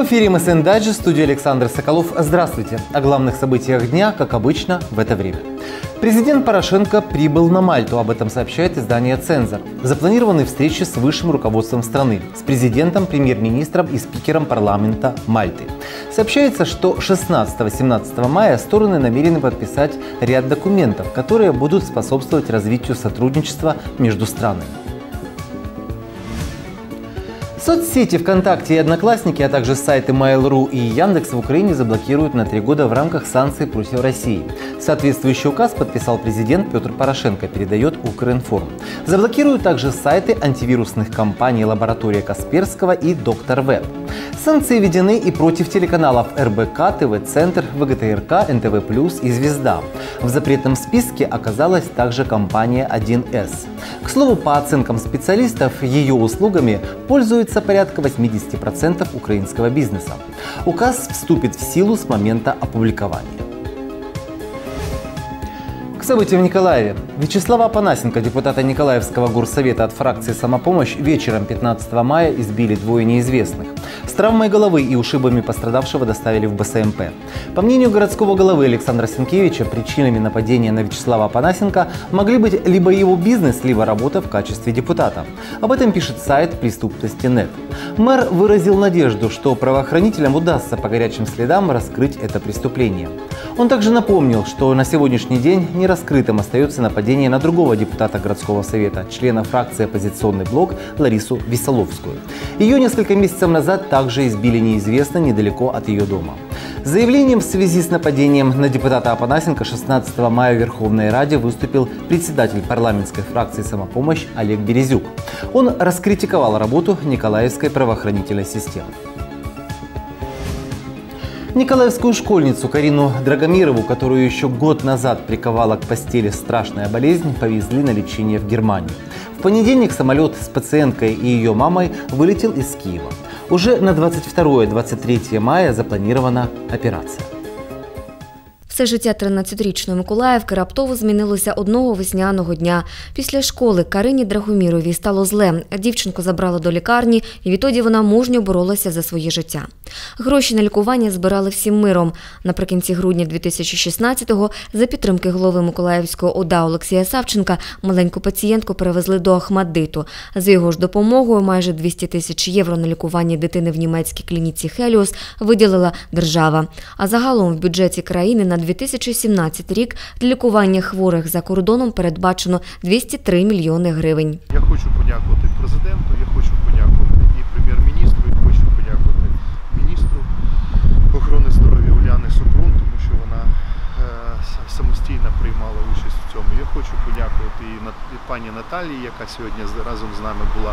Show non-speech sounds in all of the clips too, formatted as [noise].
В эфире МСН Дайджи, студия Александр Соколов. Здравствуйте. О главных событиях дня, как обычно, в это время. Президент Порошенко прибыл на Мальту, об этом сообщает издание «Цензор». Запланированы встречи с высшим руководством страны, с президентом, премьер-министром и спикером парламента Мальты. Сообщается, что 16-17 мая стороны намерены подписать ряд документов, которые будут способствовать развитию сотрудничества между странами. Соцсети ВКонтакте и Одноклассники, а также сайты Mail.ru и Яндекс в Украине заблокируют на три года в рамках санкций против России. Соответствующий указ подписал президент Петр Порошенко, передает Укринформ. Заблокируют также сайты антивирусных компаний «Лаборатория Касперского» и «Доктор Веб». Санкции введены и против телеканалов РБК, ТВ-центр, ВГТРК, НТВ+, и «Звезда». В запретном списке оказалась также компания 1С. К слову, по оценкам специалистов, ее услугами пользуется порядка 80% украинского бизнеса. Указ вступит в силу с момента опубликования. К событиям в Николаеве. Вячеслава Апанасенко, депутата Николаевского горсовета от фракции «Самопомощь», вечером 15 мая избили двое неизвестных. С травмой головы и ушибами пострадавшего доставили в БСМП. По мнению городского головы Александра Сенкевича, причинами нападения на Вячеслава Апанасенко могли быть либо его бизнес, либо работа в качестве депутата. Об этом пишет сайт преступности.нет. Мэр выразил надежду, что правоохранителям удастся по горячим следам раскрыть это преступление. Он также напомнил, что на сегодняшний день не раскрытым остается нападение на другого депутата городского совета, члена фракции «Оппозиционный блок» Ларису Весоловскую. Ее несколько месяцев назад также избили неизвестно недалеко от ее дома. Заявлением в связи с нападением на депутата Апанасенко 16 мая в Верховной Раде выступил председатель парламентской фракции «Самопомощь» Олег Березюк. Он раскритиковал работу Николаевской правоохранительной системы. Николаевскую школьницу Карину Драгомирову, которую еще год назад приковала к постели страшная болезнь, повезли на лечение в Германию. В понедельник самолет с пациенткой и ее мамой вылетел из Киева. Уже на 22-23 мая запланирована операция. Все життя 13-річної Миколаївки раптово змінилося одного весняного дня. Після школи Карині Драгоміровій стало зле. Дівчинку забрали до лікарні, і відтоді вона мужньо боролася за своє життя. Гроші на лікування збирали всім миром. Наприкінці грудня 2016-го за підтримки голови Миколаївського ОДА Олексія Савченка маленьку пацієнтку перевезли до Ахмаддиту. За його ж допомогою майже 200 тисяч євро на лікування дитини в німецькій клініці Хеліус виділила держава. А загалом в бюджеті країни на 2017 рік для лікування хворих за кордоном передбачено 203 мільйони гривень. Я хочу подякувати президенту, я хочу подякувати і прем'єр-міністру, і хочу подякувати міністру охорони здоров'я Уляни Супрун, тому що вона е, самостійно приймала участь в цьому. Я хочу подякувати і, на- пані Наталії, яка сьогодні разом з нами була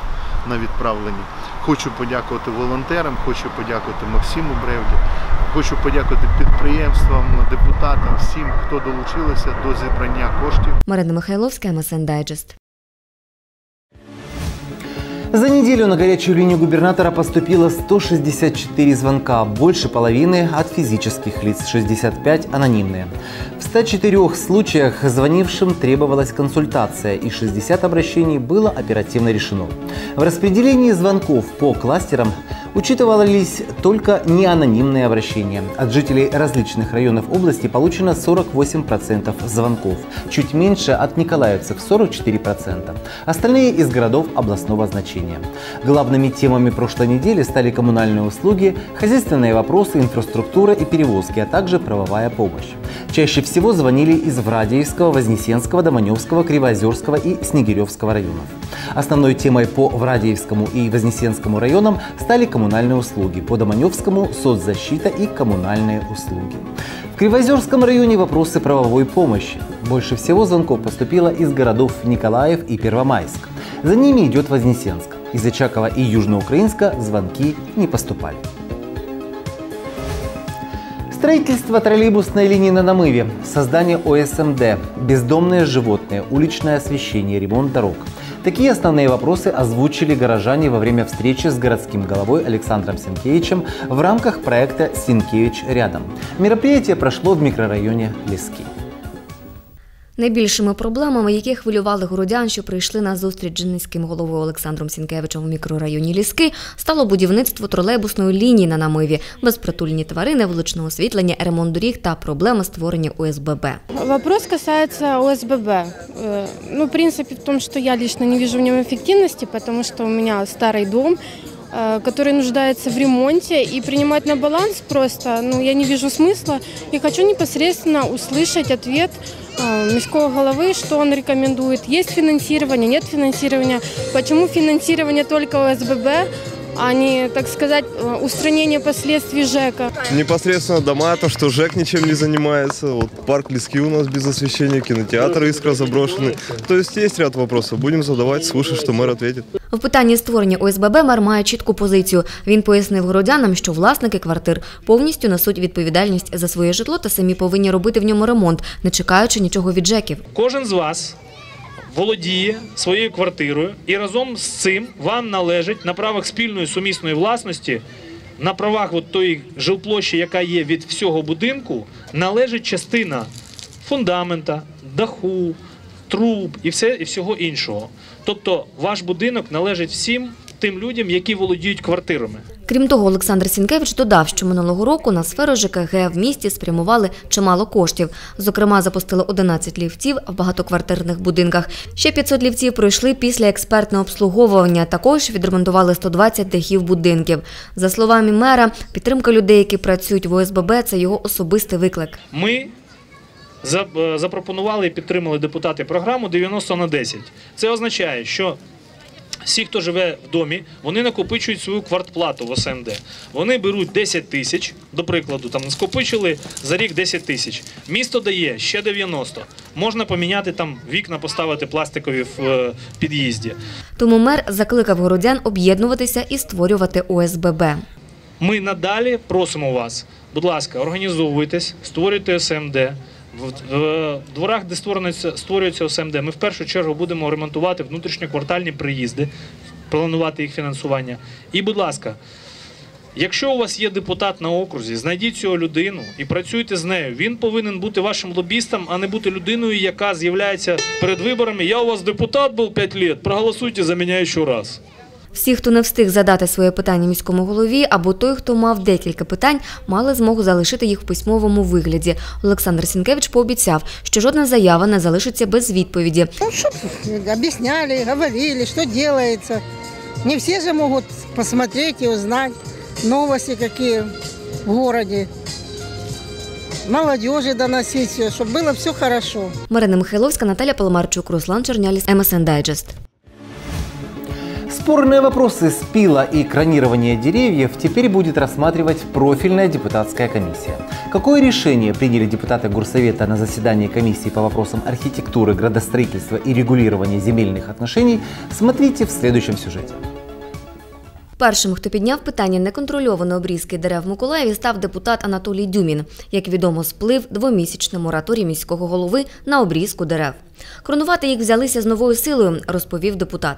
на відправленні. Хочу подякувати волонтерам, хочу подякувати Максиму Бревді, хочу подякувати підприємствам, депутатам, всім, хто долучилися до зібрання коштів. Марина Михайловська, МСН Дайджест. За неделю на горячую линию губернатора поступило 164 звонка, больше половины от физических лиц, 65 анонимные. В 104 случаях звонившим требовалась консультация и 60 обращений было оперативно решено. В распределении звонков по кластерам учитывались только неанонимные обращения. От жителей различных районов области получено 48% звонков, чуть меньше от николаевцев 44%. Остальные из городов областного значения. Главными темами прошлой недели стали коммунальные услуги, хозяйственные вопросы, инфраструктура и перевозки, а также правовая помощь. Чаще всего звонили из Врадиевского, Вознесенского, Доманевского, Кривоозерского и Снегиревского районов. Основной темой по Врадиевскому и Вознесенскому районам стали коммунальные услуги, по Доманевскому – соцзащита и коммунальные услуги. В Кривозерском районе вопросы правовой помощи. Больше всего звонков поступило из городов Николаев и Первомайск. За ними идет Вознесенск. Из Очакова и Южноукраинска звонки не поступали. Строительство троллейбусной линии на Намыве, создание ОСМД, бездомные животные, уличное освещение, ремонт дорог. Такие основные вопросы озвучили горожане во время встречи с городским головой Александром Сенкевичем в рамках проекта «Сенкевич рядом». Мероприятие прошло в микрорайоне Лески. Найбільшими проблемами, які хвилювали городян, що прийшли на зустріч з міським головою Олександром Сінкевичем у мікрорайоні Ліски, стало будівництво тролейбусної лінії на намиві, безпритульні тварини, вуличне освітлення, ремонт доріг та проблема створення ОСББ. Вопрос касается ОСББ. Э, Ну, в принципе, в том, что я лично не вижу в нем эффективности, потому что у меня старый дом, э, Который нуждается в ремонте, и принимать на баланс просто, ну, я не вижу смысла. И хочу непосредственно услышать ответ э, міського головы, что он рекомендует. Есть финансирование, нет финансирования. Почему финансирование только ОСББ, а не, так сказать, э, устранение последствий ЖЭКа? Непосредственно дома, то, что ЖЭК ничем не занимается. Вот парк Лески у нас без освещения, кинотеатр Искра заброшенный. То есть есть ряд вопросов. Будем задавать, слушать, что мэр ответит. В питанні створення ОСББ мер має чітку позицію. Він пояснив городянам, що власники квартир повністю несуть відповідальність за своє житло та самі повинні робити в ньому ремонт, не чекаючи нічого від ЖЕКів. Кожен з вас володіє своєю квартирою, і разом з цим вам належить на правах спільної сумісної власності, на правах от тої жилплощі, яка є від всього будинку, належить частина фундамента, даху, труб і, все, і всього іншого. Тобто ваш будинок належить всім тим людям, які володіють квартирами. Крім того, Олександр Сінкевич додав, що минулого року на сферу ЖКГ в місті спрямували чимало коштів. Зокрема, запустили 11 ліфтів в багатоквартирних будинках. Ще 500 ліфтів пройшли після експертного обслуговування. Також відремонтували 120 дахів будинків. За словами мера, підтримка людей, які працюють в ОСББ, це його особистий виклик. Ми запропонували і підтримали депутати програму 90 на 10. Це означає, що всі, хто живе в домі, вони накопичують свою квартплату в ОСМД. Вони беруть 10 тисяч, до прикладу, там скопичили за рік 10 тисяч. Місто дає ще 90. Можна поміняти там вікна, поставити пластикові в е, під'їзді. Тому мер закликав городян об'єднуватися і створювати ОСББ. Ми надалі просимо вас, будь ласка, організовуйтесь, створюйте СМД. В, в дворах, де створюється, створюється СМД, ми в першу чергу будемо ремонтувати внутрішньоквартальні приїзди, планувати їх фінансування. І, будь ласка, якщо у вас є депутат на окрузі, знайдіть цього людину і працюйте з нею. Він повинен бути вашим лобістом, а не бути людиною, яка з'являється перед виборами. Я у вас депутат був 5 років, проголосуйте за мене ще раз. Всі, хто не встиг задати своє питання міському голові, або той, хто мав декілька питань, мали змогу залишити їх в письмовому вигляді. Олександр Сінкевич пообіцяв, що жодна заява не залишиться без відповіді. Ну, чтоб объясняли, говорили, что делается. Не все же могут посмотреть и узнать новости какие в городе. Молодежи доносить все, чтобы было все хорошо. Марина Михайловська, Наталя Паламарчук, Руслан Черняліс, МСН Дайджест. Спорные вопросы спила и кронирования деревьев теперь будет рассматривать профильная депутатская комиссия. Какое решение приняли депутаты Горсовета на заседании комиссии по вопросам архитектуры, градостроительства и регулирования земельных отношений, смотрите в следующем сюжете. Першим, хто підняв питання неконтрольованої обрізки дерев в Миколаєві, став депутат Анатолій Дюмін. Як відомо, сплив двомісячний мораторій міського голови на обрізку дерев. Кронувати їх взялися з новою силою, розповів депутат.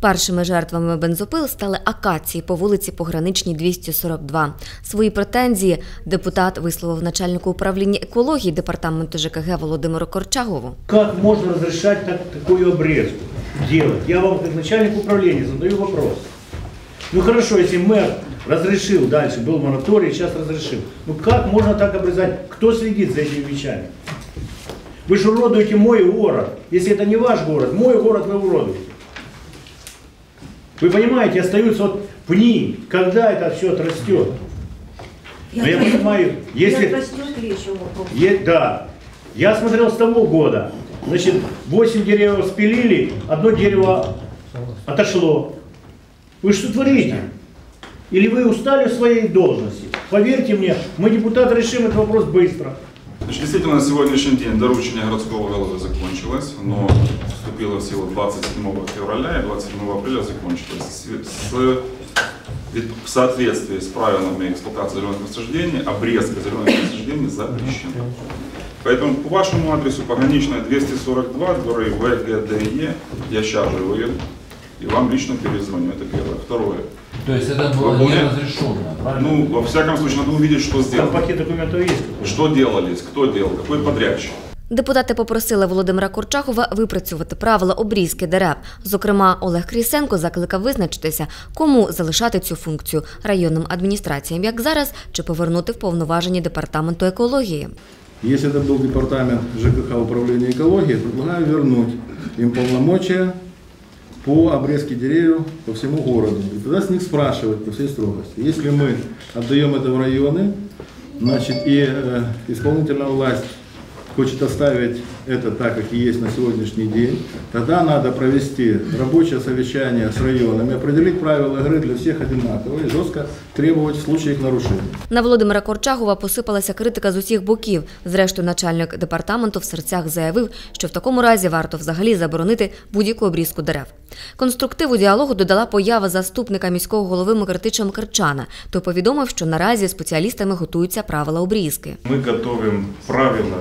Першими жертвами бензопил стали акації по вулиці Пограничній 242. Свої претензії депутат висловив начальнику управління екології департаменту ЖКГ Володимиру Корчагову. Как можно разрешать так, такую обрезку делать? Я вам как начальник управления задаю вопрос. Ну хорошо, если мэр разрешил дальше, был мораторий, сейчас разрешил. Ну как можно так обрезать? Кто следит за этими вещами? Вы же уродуете мой город. Если это не ваш город, мой город вы уродуете. Вы понимаете, остаются вот пни, когда это все отрастет. Но я понимаю, если... Е- да. Я смотрел с того года. Значит, 8 деревьев спилили, одно дерево отошло. Вы что творите? Или вы устали в своей должности? Поверьте мне, мы, депутаты, решим этот вопрос быстро. Значит, действительно, на сегодняшний день доручение городского головы закончилось, но вступило в силу 27 февраля и 27 апреля закончилось. С- в соответствии с правилами эксплуатации зеленых насаждений, обрезка зеленых насаждений запрещена. Поэтому по вашему адресу пограничная 242, дворы ВГДЕ, я сейчас же выеду и вам лично перезвоню, это первое. Второе. То есть это было Выполня- неразрешенно, правильно? Ну, во всяком случае, надо увидеть, что Там сделано. пакет документов есть. Что делались, кто делал, какой подрядчик. Депутати попросили Володимира Курчахова випрацювати правила обрізки дерев. Зокрема, Олег Крісенко закликав визначитися, кому залишати цю функцію районним адміністраціям, як зараз, чи повернути в повноваження департаменту екології. Если это был департамент ЖКХ управления экологии, предлагаю вернуть им полномочия по обрезке деревьев по всему городу. И тогда с них спрашивать по всей строгости. Если мы отдаем это в районы, значит и э, исполнительная власть хочет оставить это так, как и есть на сегодняшний день, тогда надо провести рабочее совещание с районами, определить правила игры для всех одинаково и жестко требовать в случае их нарушений. На Володимира Корчагова посипалася критика з усіх боків. Зрештою, начальник департаменту в серцях заявив, що в такому разі варто взагалі заборонити будь-яку обрізку дерев. Конструктиву діалогу додала поява заступника міського голови Микритича Мкрчана. Той повідомив, що наразі спеціалістами готуються правила обрізки. Мы готовим правила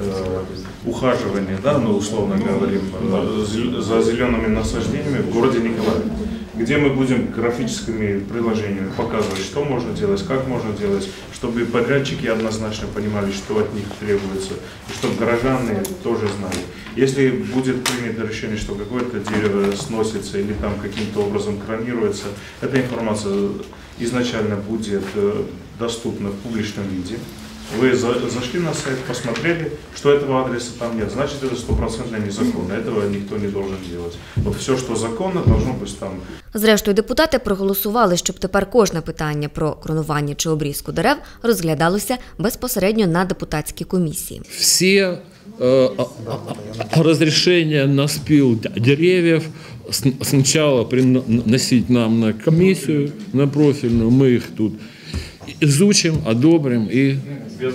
э, ухаживания, да, мы условно говорим, э, зел- за зелеными насаждениями в городе Николаеве, где мы будем графическими приложениями показывать, что можно делать, как можно делать, чтобы подрядчики однозначно понимали, что от них требуется, и чтобы горожане тоже знали. Если будет принято решение, что какое-то дерево сносится или там каким-то образом кронируется, эта информация изначально будет э, доступна в публичном виде. Вы за- зашли на сайт, посмотрели, что этого адреса там нет, значит это стопроцентно незаконно. Этого никто не должен делать. Вот все, что законно, должно быть там. Зрештою, депутати проголосували, щоб тепер кожне питання про кронування чи обрізку дерев розглядалося безпосередньо на депутатській комісії. Все э, а- а- разрешения на спил д- деревьев с- сначала приносить нам на комиссию, на профильную, мы их тут изучим, одобрим и,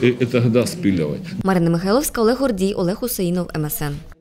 и, и тогда спиливать. Марина Михайловська, Олег Гордій, Олег Усеїнов, МСН.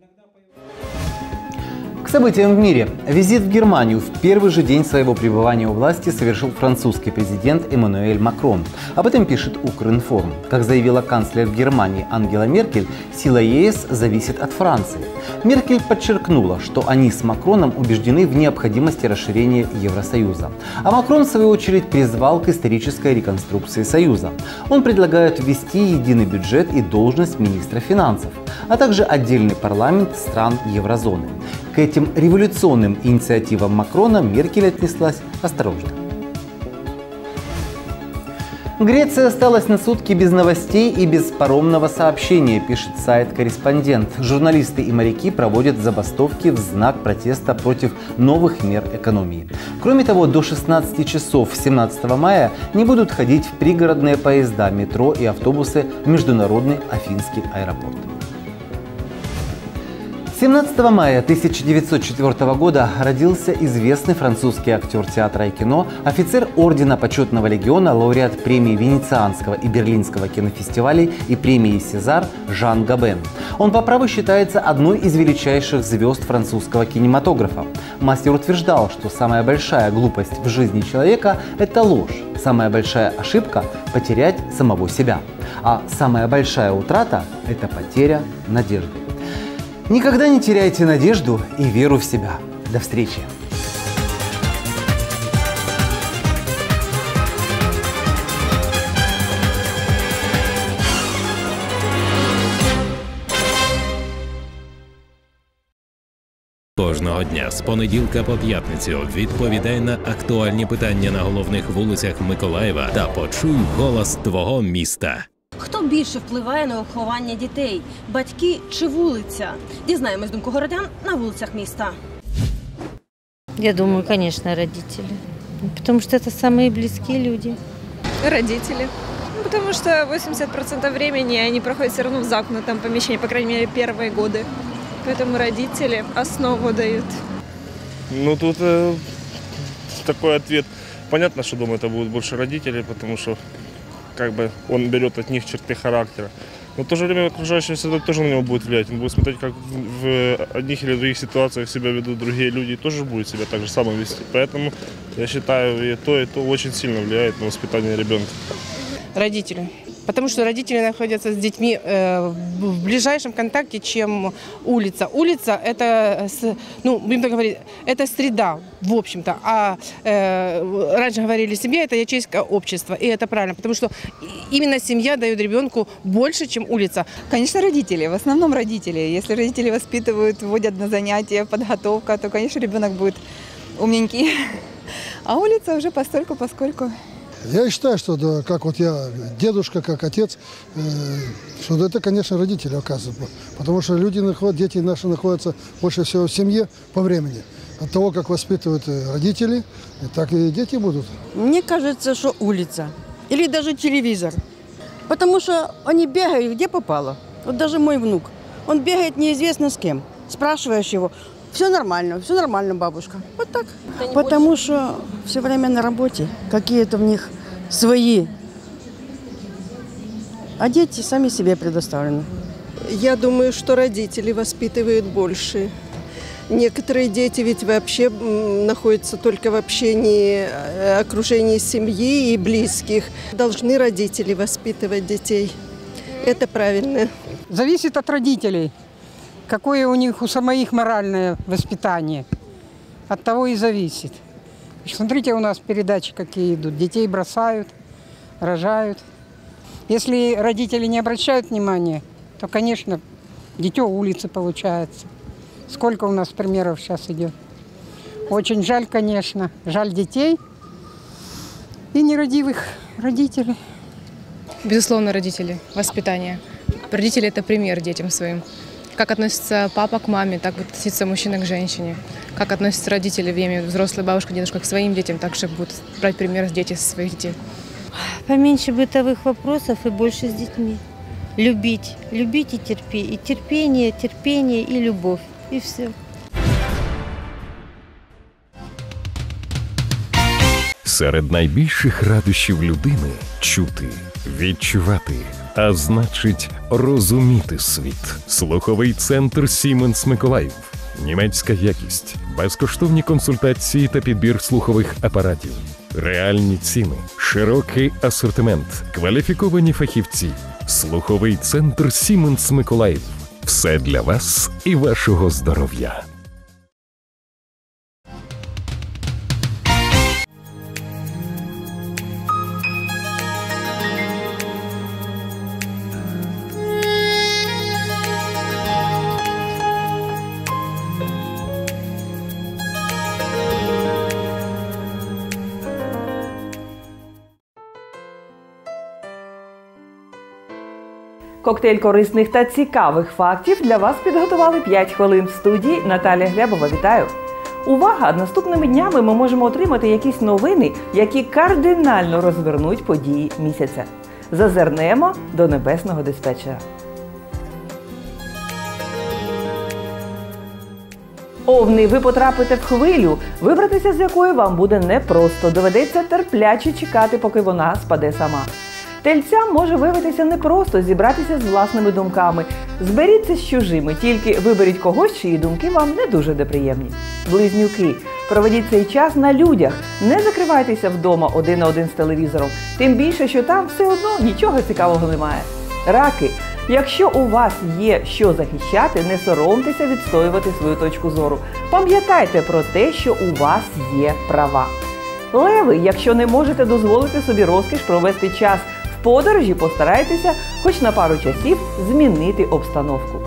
К событиям в мире. Визит в Германию в первый же день своего пребывания у власти совершил французский президент Эммануэль Макрон. Об этом пишет Укринформ. Как заявила канцлер Германии Ангела Меркель, сила ЕС зависит от Франции. Меркель подчеркнула, что они с Макроном убеждены в необходимости расширения Евросоюза. А Макрон, в свою очередь, призвал к исторической реконструкции Союза. Он предлагает ввести единый бюджет и должность министра финансов, а также отдельный парламент стран еврозоны. К этим революционным инициативам Макрона Меркель отнеслась осторожно. Греция осталась на сутки без новостей и без паромного сообщения, пишет сайт «Корреспондент». Журналисты и моряки проводят забастовки в знак протеста против новых мер экономии. Кроме того, до 16 часов 17 мая не будут ходить в пригородные поезда, метро и автобусы в международный Афинский аэропорт. 17 мая 1904 года родился известный французский актер театра и кино, офицер Ордена Почетного Легиона, лауреат премии Венецианского и Берлинского кинофестивалей и премии «Сезар» Жан Габен. Он по праву считается одной из величайших звезд французского кинематографа. Мастер утверждал, что самая большая глупость в жизни человека – это ложь. Самая большая ошибка – потерять самого себя. А самая большая утрата – это потеря надежды. Никогда не теряйте надежду и веру в себя. До встречи! Кожного дня з понеділка по п'ятницю відповідай на актуальні питання на головних вулицях Миколаєва та почуй голос твого міста. Хто більше впливає на виховання дітей батьки чи вулиця? Дізнаємось думку городян на вулицях міста. Я думаю, конечно, родители. Потому что это самые близкие люди. Родители. Ну, Потому что 80% времени они проходят все равно в замкнутом помещении, по крайней мере, первые годы. Поэтому родители основу дают. Ну, тут э, такой ответ. Понятно, что, думаю, это будут больше родители, потому что как бы он берет от них черты характера. Но в то же время окружающая среда тоже на него будет влиять. Он будет смотреть, как в одних или других ситуациях себя ведут другие люди, и тоже будет себя так же само вести. Поэтому я считаю, и то, и то очень сильно влияет на воспитание ребенка. Родители. Потому что родители находятся с детьми э, в ближайшем контакте, чем улица. Улица – это, с- ну, будем так говорить, это среда, в общем-то. А э, раньше говорили, семья – это ячейка общества. И это правильно, потому что именно семья дает ребенку больше, чем улица. Конечно, родители, в основном родители. Если родители воспитывают, вводят на занятия, подготовка, то, конечно, ребенок будет умненький. [laughs] А улица уже постольку, поскольку. Я считаю, что да, как вот я, дедушка, как отец, э, что это, конечно, родители оказывают. Потому что люди находят, дети наши находятся больше всего в семье по времени. От того, как воспитывают э, родители, э, так и дети будут. Мне кажется, что улица. Или даже телевизор. Потому что они бегают, где попало. Вот даже мой внук. Он бегает неизвестно с кем. Спрашиваешь его, все нормально, все нормально, бабушка. Вот так. Потому что все время на работе. Какие-то в них свои. А дети сами себе предоставлены. Я думаю, что родители воспитывают больше. Некоторые дети ведь вообще находятся только в общении, э, окружении семьи и близких. Должны родители воспитывать детей. Это правильно. Зависит от родителей, какое у них у самих моральное воспитание. От того и зависит. Смотрите, у нас передачи какие идут. Детей бросают, рожают. Если родители не обращают внимания, то, конечно, дитё улицы получается. Сколько у нас примеров сейчас идет. Очень жаль, конечно. Жаль детей и нерадивых родителей. Безусловно, родители, воспитание. Родители – это пример детям своим. Как относится папа к маме, так вот относится мужчина к женщине. Как относятся родители, я имею в виду взрослые бабушка, дедушка к своим детям, так же будут брать пример с дети со своих детей. Поменьше бытовых вопросов и больше с детьми. Любить, любить и терпеть. И терпение, терпение и любовь. И все. Серед найбільших радощів людини чути, відчувати, а значить, розуміти світ. Слуховий центр Сіменс Миколаїв. Німецька якість, безкоштовні консультації та підбір слухових апаратів, реальні ціни, широкий асортимент, кваліфіковані фахівці. Слуховий центр Сіменс Миколаїв. Все для вас і вашого здоров'я. Коктейль корисних та цікавих фактів для вас підготували 5 хвилин в студії Наталія Глябова. Вітаю! Увага! Наступними днями ми можемо отримати якісь новини, які кардинально розвернуть події місяця. Зазирнемо до небесного диспетчера. Овни, ви потрапите в хвилю, вибратися з якої вам буде непросто. Доведеться терпляче чекати, поки вона спаде сама. Тельцям може виявитися непросто зібратися з власними думками. Зберіться з чужими, тільки виберіть когось, чиї думки вам не дуже неприємні. Близнюки, проведіть цей час на людях. Не закривайтеся вдома один на один з телевізором. Тим більше, що там все одно нічого цікавого немає. Раки, якщо у вас є що захищати, не соромтеся відстоювати свою точку зору. Пам'ятайте про те, що у вас є права. Леви, якщо не можете дозволити собі розкіш провести час подорожі, постарайтеся хоч на пару часів змінити обстановку.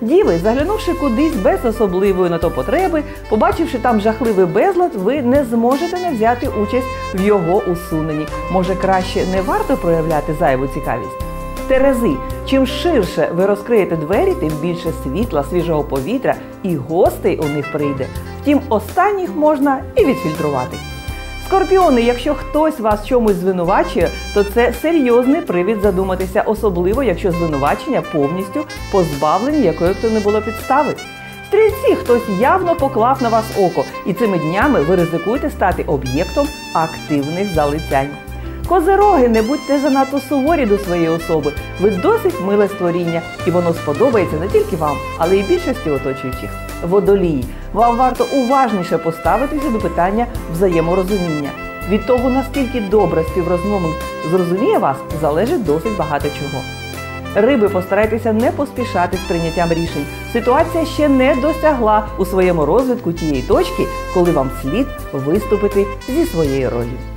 Діви, заглянувши кудись без особливої на то потреби, побачивши там жахливий безлад, ви не зможете не взяти участь в його усуненні. Може, краще не варто проявляти зайву цікавість? Терези, чим ширше ви розкриєте двері, тим більше світла, свіжого повітря і гостей у них прийде. Втім, останніх можна і відфільтрувати. Скорпіони, якщо хтось вас чомусь звинувачує, то це серйозний привід задуматися, особливо якщо звинувачення повністю позбавлені якої б то не було підстави. Стрільці хтось явно поклав на вас око, і цими днями ви ризикуєте стати об'єктом активних залицянь. Козероги, не будьте занадто суворі до своєї особи. Ви досить миле створіння, і воно сподобається не тільки вам, але й більшості оточуючих. Водолії, вам варто уважніше поставитися до питання взаєморозуміння. Від того, наскільки добре співрозмовник зрозуміє вас, залежить досить багато чого. Риби, постарайтеся не поспішати з прийняттям рішень. Ситуація ще не досягла у своєму розвитку тієї точки, коли вам слід виступити зі своєї ролі.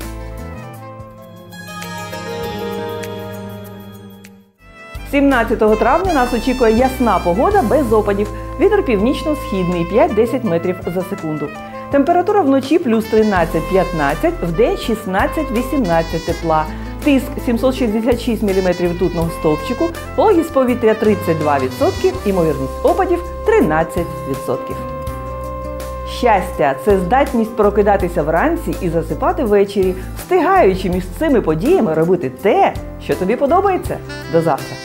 17 травня нас очікує ясна погода без опадів. Вітер північно-східний 5-10 метрів за секунду. Температура вночі плюс 13-15, вдень 16-18 тепла. Тиск 766 мм ртутного стовпчику, вологість повітря 32%, імовірність опадів 13%. Щастя це здатність прокидатися вранці і засипати ввечері, встигаючи між цими подіями робити те, що тобі подобається. До завтра!